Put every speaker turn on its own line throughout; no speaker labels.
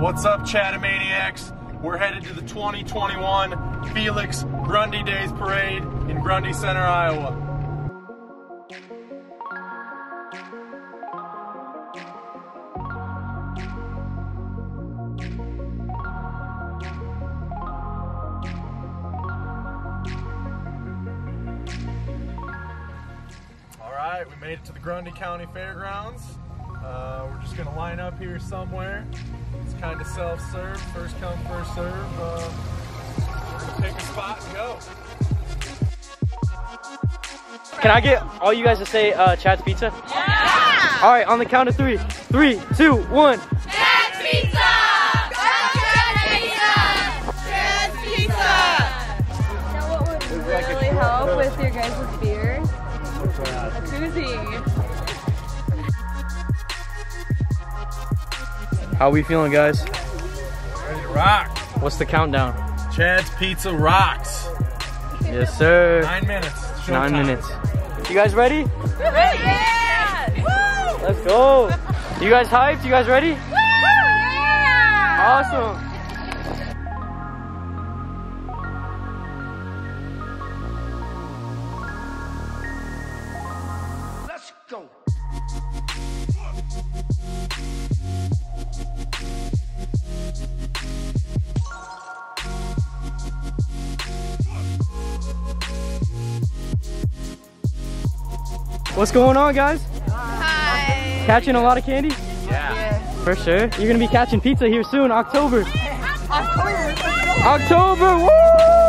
What's up, Chatomaniacs? We're headed to the 2021 Felix Grundy Days Parade in Grundy Center, Iowa. All right, we made it to the Grundy County Fairgrounds. We're just gonna line up here somewhere. It's kind of self-serve, first come, first serve. Uh, we're pick a spot and go.
Can I get all you guys to say uh, Chad's Pizza? Yeah! All right, on the count of three. Three, two, one.
Chad's Pizza! Chad's Pizza! Chad's Pizza!
You what would really help with your guys' beer? A koozie.
How we feeling, guys?
Ready to rock.
What's the countdown?
Chad's Pizza rocks.
Yes, sir.
Nine minutes.
Nine
Showtime.
minutes. You guys ready?
Yeah! Woo!
Let's go. You guys hyped? You guys ready?
Yeah!
Awesome.
Let's go.
What's going on, guys?
Hi.
Catching a lot of candy?
Yeah.
For sure. You're gonna be catching pizza here soon, October.
October.
October, woo!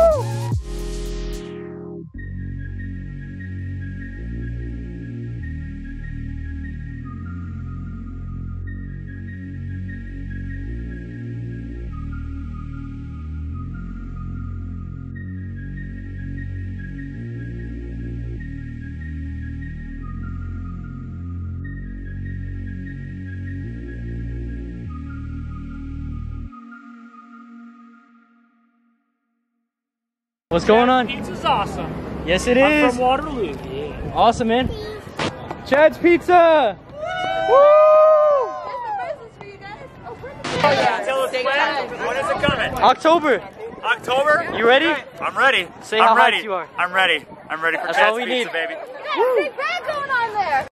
What's going on?
Pizza's awesome.
Yes, it
I'm
is.
from Waterloo. Yeah.
Awesome, man. Chad's Pizza! Woo!
Oh, oh, Tell us when. When is it coming?
October.
October.
You ready?
I'm ready.
Say
I'm
how hyped
ready.
you are.
I'm ready. I'm ready for
That's
Chad's
all we
Pizza,
need.
baby.
Big brand going on there.